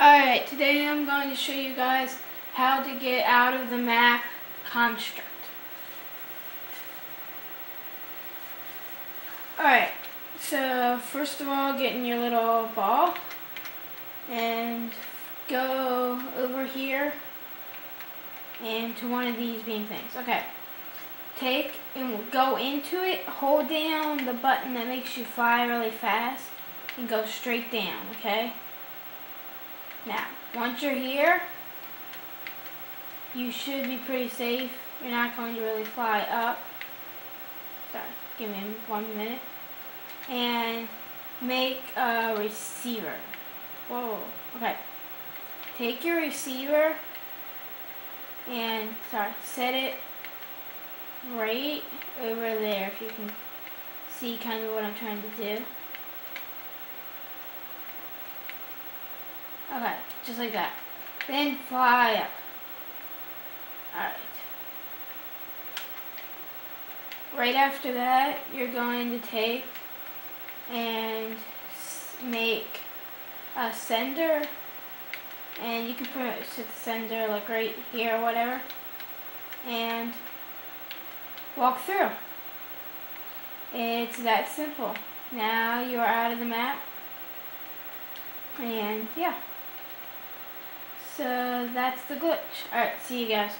Alright, today I'm going to show you guys how to get out of the map construct. Alright, so first of all get in your little ball and go over here and to one of these beam things. Okay, take and go into it, hold down the button that makes you fly really fast and go straight down, okay? Now, once you're here, you should be pretty safe. You're not going to really fly up. Sorry, give me one minute. And make a receiver. Whoa, okay. Take your receiver and, sorry, set it right over there if you can see kind of what I'm trying to do. Okay, just like that. Then fly up. Alright. Right after that, you're going to take and make a sender. And you can put the sender like right here or whatever. And walk through. It's that simple. Now you are out of the map. And yeah. So that's the glitch. Alright, see you guys.